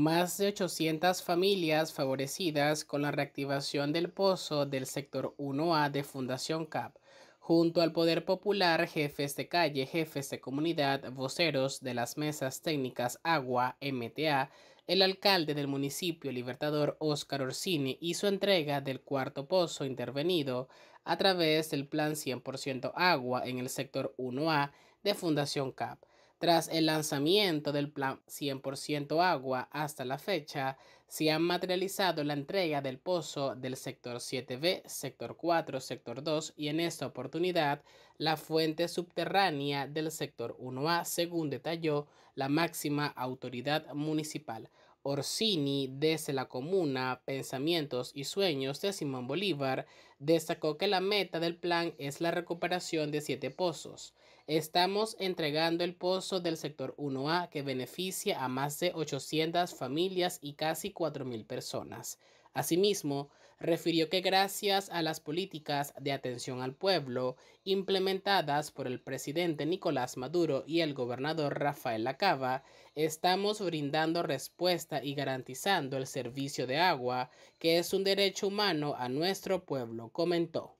Más de 800 familias favorecidas con la reactivación del pozo del sector 1A de Fundación CAP, junto al Poder Popular, jefes de calle, jefes de comunidad, voceros de las mesas técnicas Agua, MTA, el alcalde del municipio Libertador Óscar Orsini hizo entrega del cuarto pozo intervenido a través del Plan 100% Agua en el sector 1A de Fundación CAP tras el lanzamiento del plan 100% agua hasta la fecha, se ha materializado la entrega del pozo del sector 7B, sector 4, sector 2 y en esta oportunidad la fuente subterránea del sector 1A, según detalló la máxima autoridad municipal. Orsini, desde la comuna Pensamientos y Sueños de Simón Bolívar, destacó que la meta del plan es la recuperación de siete pozos. Estamos entregando el pozo del sector 1A que beneficia a más de 800 familias y casi 4.000 personas. Asimismo, refirió que gracias a las políticas de atención al pueblo implementadas por el presidente Nicolás Maduro y el gobernador Rafael Lacava, estamos brindando respuesta y garantizando el servicio de agua, que es un derecho humano a nuestro pueblo, comentó.